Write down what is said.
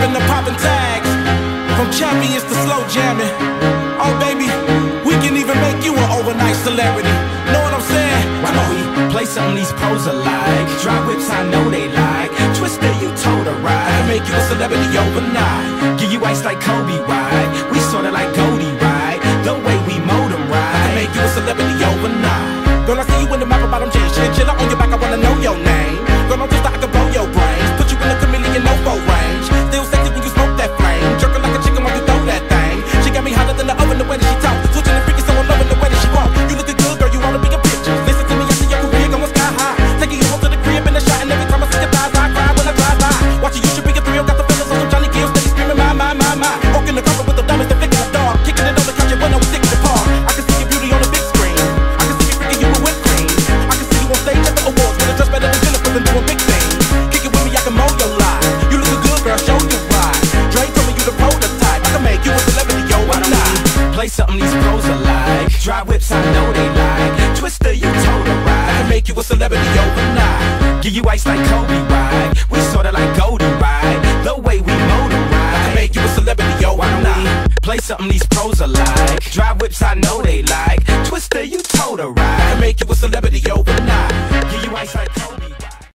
flipping the popping tags. From champions to slow jamming. Oh, baby, we can even make you an overnight celebrity. Know what I'm saying? Why don't we play something these pros alike? like? Dry whips, I know they like. Twista, you told a ride. Make you a celebrity overnight. Give you ice like Kobe White. We sorta like gold Play something these pros are like. Dry whips, I know they like. Twista, you told a ride. Make you a celebrity overnight. Give you ice like Kobe, right? We sorta like Goldie, right? The way we motoride Make you a celebrity overnight. Play something these pros are like. Dry whips, I know they like. Twista, you told a ride. Make you a celebrity overnight.